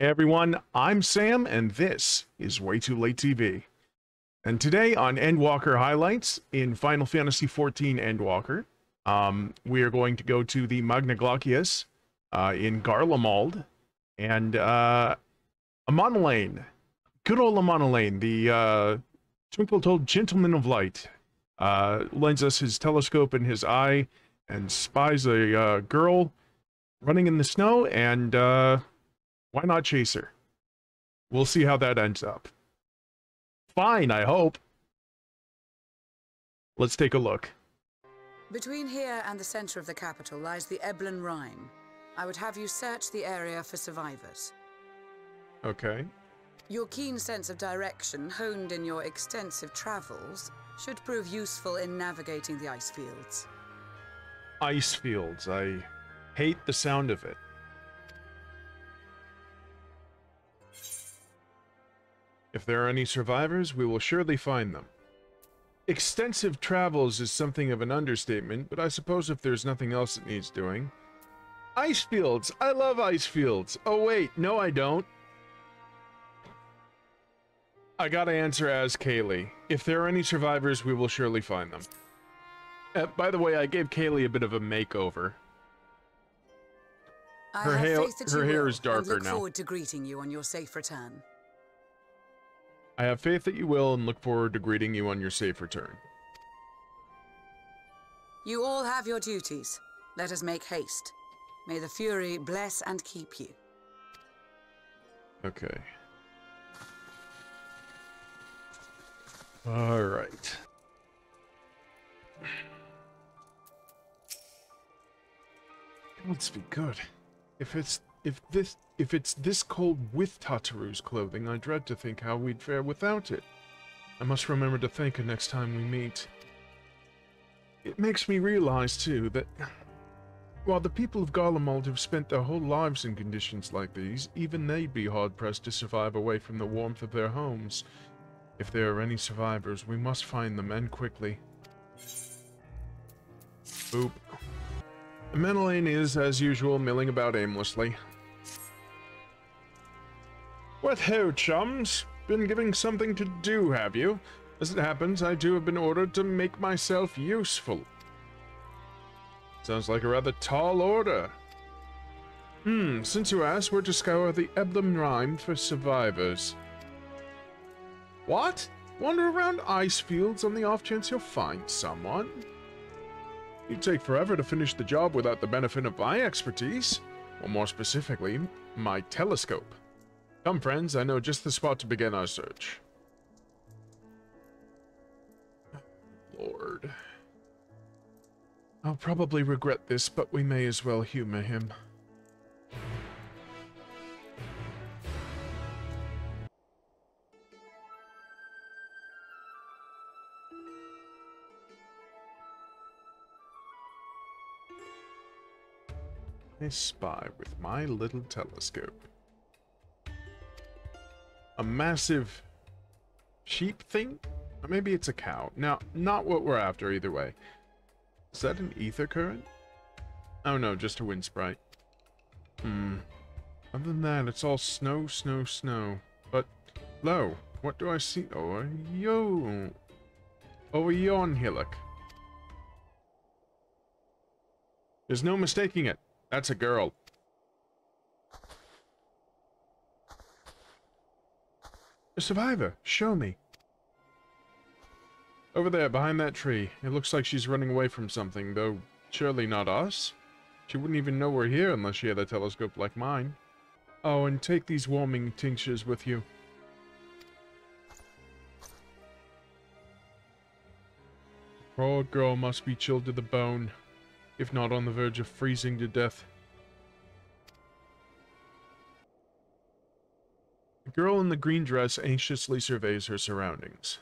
Hey everyone, I'm Sam, and this is Way Too Late TV. And today on Endwalker Highlights in Final Fantasy XIV Endwalker, um, we are going to go to the Magna Glacies uh, in Garlemald and uh, Emmanellain. Good old Emmanellain, the uh, twinkle-toed gentleman of light, uh, lends us his telescope and his eye and spies a uh, girl running in the snow and uh, why not chase her? We'll see how that ends up. Fine, I hope. Let's take a look. Between here and the center of the capital lies the Eblan Rime. I would have you search the area for survivors. Okay. Your keen sense of direction, honed in your extensive travels, should prove useful in navigating the ice fields. Ice fields. I hate the sound of it. If there are any survivors, we will surely find them. Extensive travels is something of an understatement, but I suppose if there's nothing else that needs doing. Ice fields! I love ice fields! Oh wait, no I don't. I gotta answer as Kaylee. If there are any survivors, we will surely find them. Uh, by the way, I gave Kaylee a bit of a makeover. I Her have hair- faith that her hair is darker and look now. forward to greeting you on your safe return. I have faith that you will and look forward to greeting you on your safe return. You all have your duties. Let us make haste. May the Fury bless and keep you. Okay. All right. Let's be good. If it's if this if it's this cold with Tataru's clothing, I dread to think how we'd fare without it. I must remember to thank her next time we meet. It makes me realize too that while the people of Garlemald have spent their whole lives in conditions like these, even they'd be hard-pressed to survive away from the warmth of their homes. If there are any survivors, we must find them, and quickly. Boop. Emmanellain is, as usual, milling about aimlessly. What ho, chums? Been giving something to do, have you? As it happens, I too have been ordered to make myself useful. Sounds like a rather tall order. Hmm, since you asked, we're to scour the Eblan Rime for survivors. What? Wander around ice fields on the off chance you'll find someone? You'd take forever to finish the job without the benefit of my expertise, or more specifically, my telescope. Come, friends, I know just the spot to begin our search. Lord. I'll probably regret this, but we may as well humor him. I spy with my little telescope. A massive sheep thing? Or maybe it's a cow. Now, not what we're after either way. Is that an ether current? Oh no, just a wind sprite. Hmm. Other than that, it's all snow, snow, snow. But, lo, what do I see? Oh, yo. Oh, a yon hillock. There's no mistaking it. That's a girl. A survivor. Show me. Over there, behind that tree. It looks like she's running away from something, though surely not us. She wouldn't even know we're here unless she had a telescope like mine. Oh, and take these warming tinctures with you. Poor girl must be chilled to the bone, if not on the verge of freezing to death. The girl in the green dress anxiously surveys her surroundings.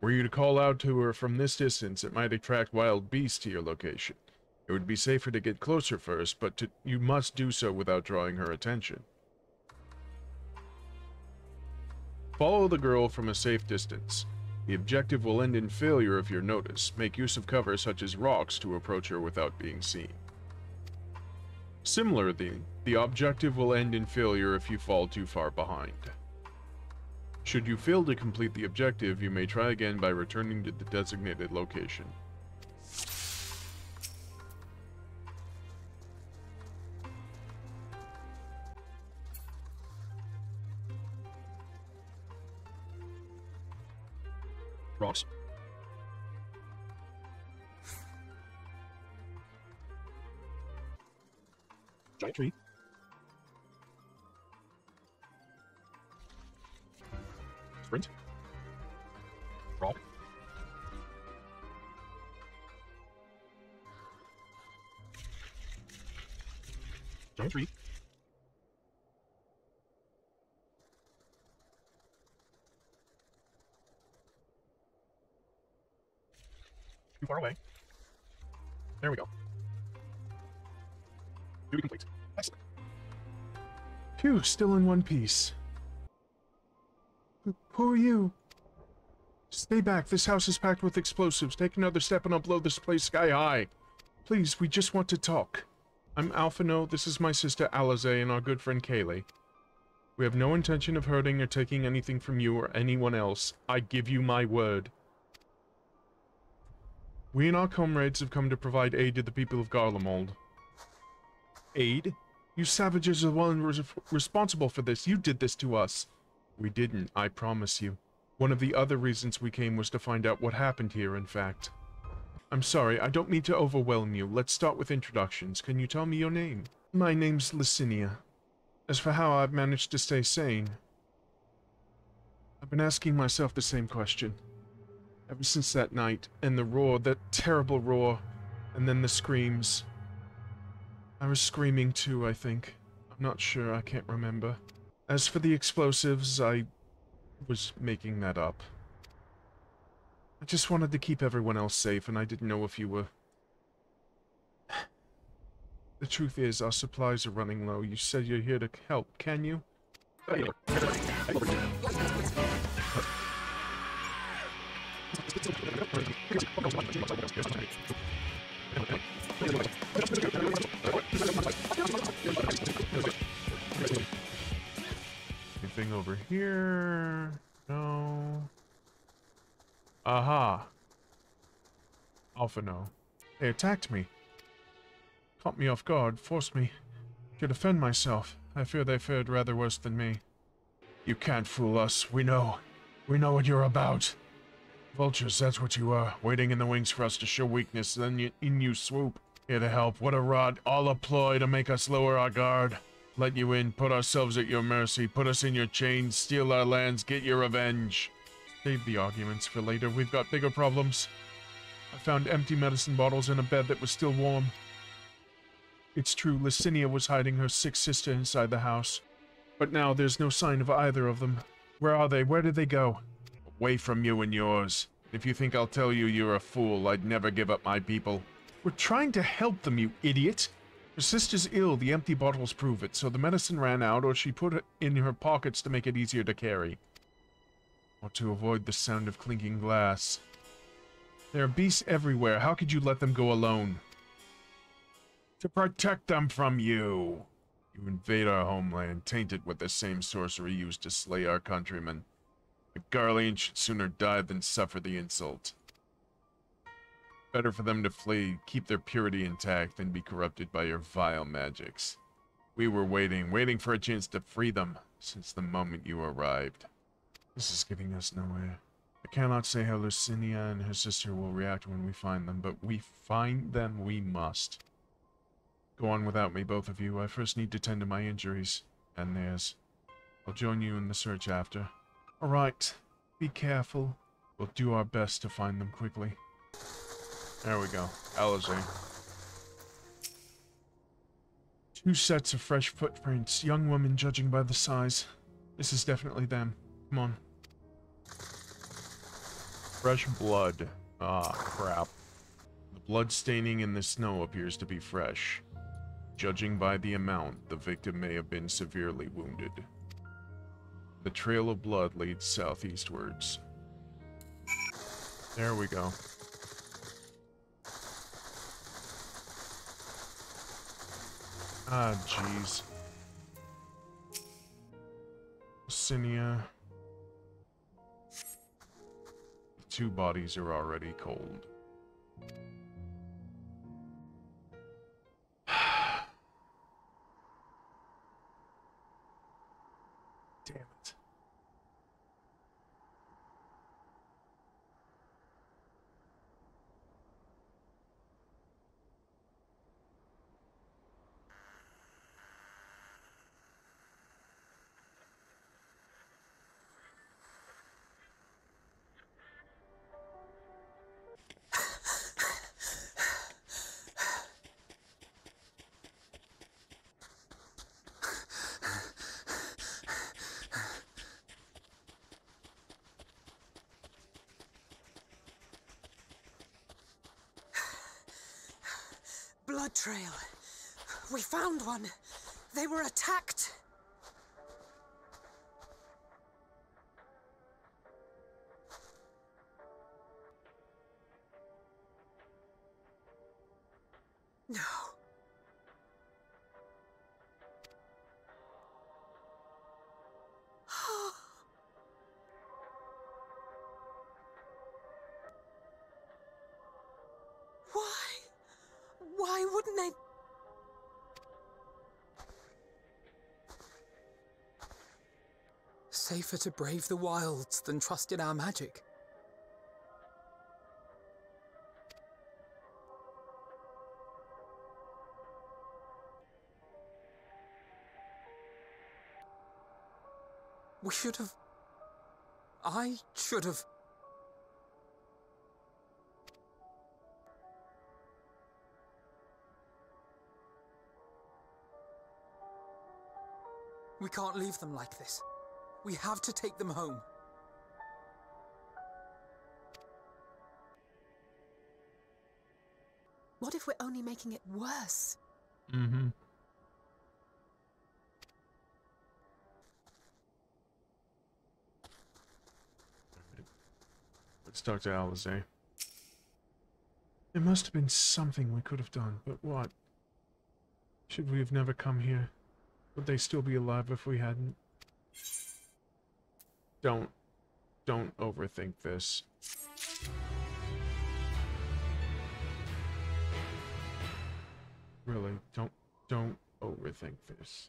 Were you to call out to her from this distance, it might attract wild beasts to your location. It would be safer to get closer first, but to, you must do so without drawing her attention. Follow the girl from a safe distance. The objective will end in failure if you're noticed. Make use of cover such as rocks to approach her without being seen. Similarly, The objective will end in failure if you fall too far behind. Should you fail to complete the objective, you may try again by returning to the designated location. Rocks. Tree. Sprint. Rock. Giant tree. Too far away. There we go. Duty complete. Phew, still in one piece. Who, who are you? Stay back. This house is packed with explosives. Take another step and I'll blow this place sky high. Please, we just want to talk. I'm Alphinaud. This is my sister Alisaie and our good friend Kaylee. We have no intention of hurting or taking anything from you or anyone else. I give you my word. We and our comrades have come to provide aid to the people of Garlemald. Aid? You savages are the ones res responsible for this. You did this to us. We didn't, I promise you. One of the other reasons we came was to find out what happened here, in fact. I'm sorry, I don't mean to overwhelm you. Let's start with introductions. Can you tell me your name? My name's Licinia. As for how I've managed to stay sane, I've been asking myself the same question. Ever since that night, and the roar, that terrible roar, and then the screams. I was screaming too, I think. I'm not sure, I can't remember. As for the explosives, I was making that up. I just wanted to keep everyone else safe, and I didn't know if you were... The truth is, our supplies are running low. You said you're here to help, can you? Aha. Alphinaud. They attacked me. Caught me off guard, forced me to defend myself. I fear they fared rather worse than me. You can't fool us. We know. We know what you're about. Vultures, that's what you are. Waiting in the wings for us to show weakness, then you, in you swoop. Here to help. What a rod. All a ploy to make us lower our guard. Let you in, put ourselves at your mercy, put us in your chains, steal our lands, get your revenge. Save the arguments for later. We've got bigger problems. I found empty medicine bottles in a bed that was still warm. It's true, Licinia was hiding her sick sister inside the house. But now there's no sign of either of them. Where are they? Where did they go? Away from you and yours. If you think I'll tell you you're a fool, I'd never give up my people. We're trying to help them, you idiot! Her sister's ill, the empty bottles prove it, so the medicine ran out or she put it in her pockets to make it easier to carry. Or to avoid the sound of clinking glass. There are beasts everywhere, how could you let them go alone? To protect them from you! You invade our homeland, tainted with the same sorcery used to slay our countrymen. The Garlean should sooner die than suffer the insult. Better for them to flee, keep their purity intact, than be corrupted by your vile magics. We were waiting, waiting for a chance to free them, since the moment you arrived. This is getting us nowhere. I cannot say how Lucinia and her sister will react when we find them, but we find them we must. Go on without me, both of you. I first need to tend to my injuries, and theirs. I'll join you in the search after. Alright, be careful. We'll do our best to find them quickly. There we go. Alisaie. Two sets of fresh footprints. Young woman judging by the size. This is definitely them. Come on. Fresh blood. Ah, crap. The blood staining in the snow appears to be fresh. Judging by the amount, the victim may have been severely wounded. The trail of blood leads southeastwards. There we go. Ah, jeez. Sinia. Two bodies are already cold. Damn it. Blood trail. We found one. They were attacked. Why wouldn't they? Safer to brave the wilds than trust in our magic. We should have. I should have. We can't leave them like this. We have to take them home. What if we're only making it worse? Mm-hmm. Let's talk to Alisaie. There must have been something we could have done, but what? Should we have never come here? Would they still be alive if we hadn't? Don't, don't overthink this. Really, don't, don't overthink this.